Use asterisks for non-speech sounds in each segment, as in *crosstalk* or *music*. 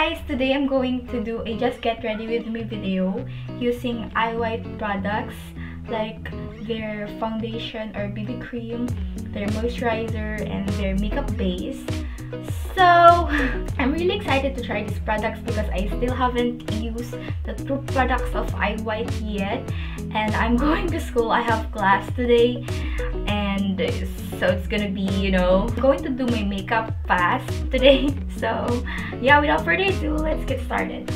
guys! Today I'm going to do a just get ready with me video using iWhite products like their foundation or BB cream, their moisturizer, and their makeup base. So, *laughs* I'm really excited to try these products because I still haven't used the two products of iWhite yet. And I'm *laughs* going to school. I have class today. So it's gonna be, you know, I'm going to do my makeup fast today. *laughs* So, yeah, without further ado, let's get started.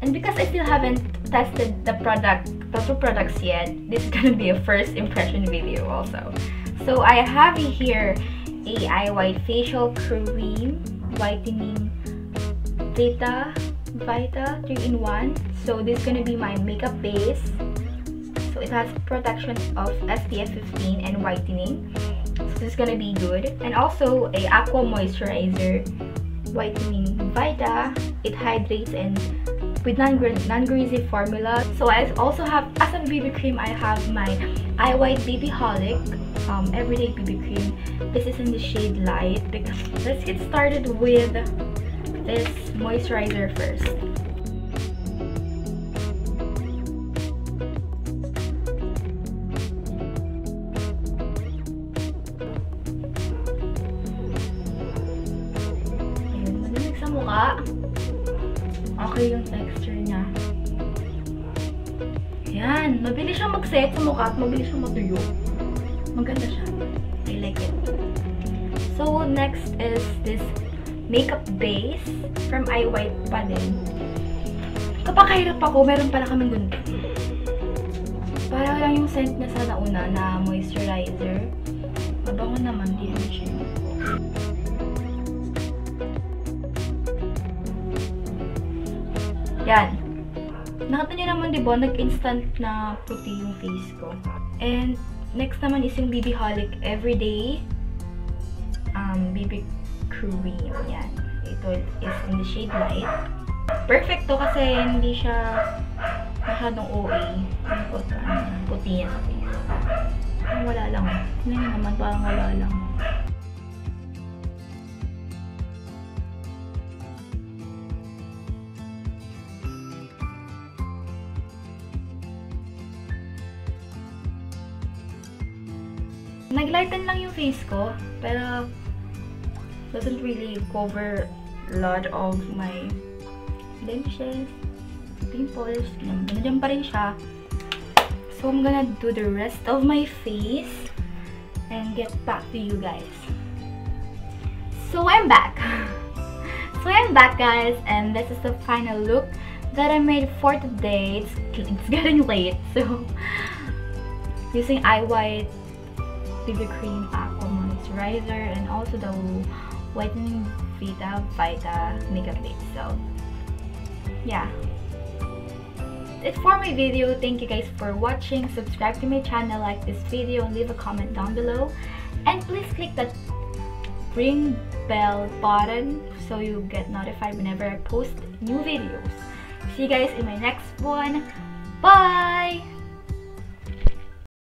And because I still haven't tested the product, the two products yet, this is gonna be a first impression video also. So I have here iWhite facial cream whitening Vita Vita 3-in-1 so this is gonna be my makeup base so it has protection of SPF 15 and whitening so this is gonna be good and also a aqua moisturizer whitening Vita it hydrates and with non-greasy formula so I also have as a BB cream I have my eye white BB Holic um, everyday BB cream. This is in the shade light. Because let's get started with this moisturizer first. Okay yung texture niya. Ayan, mabilis siyang mag-set sa mukha at mabilis siyang matuyo. Maganda siya. I like it. So, next is this makeup base from iWhite pa din. Kapag kahirap ako, meron pala kaming ganito. Para lang yung scent na sa nauna na moisturizer. Mabango naman din siya. Yan. Nakita niyo naman, di ba, nag-instant na puti yung face ko. And, next naman is yung BB Holic Everyday um, BB Cream. Yan. Ito is in the shade light. Perfect to kasi hindi siya masyadong OA. Puti, puti niya sa face. Wala lang. Ngayon naman, parang wala lang. Naglighten lang yung face ko, pero doesn't really cover a lot of my blemishes, pimples, nandiyan pa rin siya. So, I'm gonna do the rest of my face and get back to you guys. So, I'm back. *laughs* So, I'm back, guys, and this is the final look that I made for today. It's, it's getting late, so *laughs* using eye white BB Cream Aqua Moisturizer and also the Whitening Vita Vita Makeup Base. So, yeah. It's for my video. Thank you guys for watching. Subscribe to my channel, like this video, and leave a comment down below. And please click that ring bell button so you get notified whenever I post new videos. See you guys in my next one. Bye!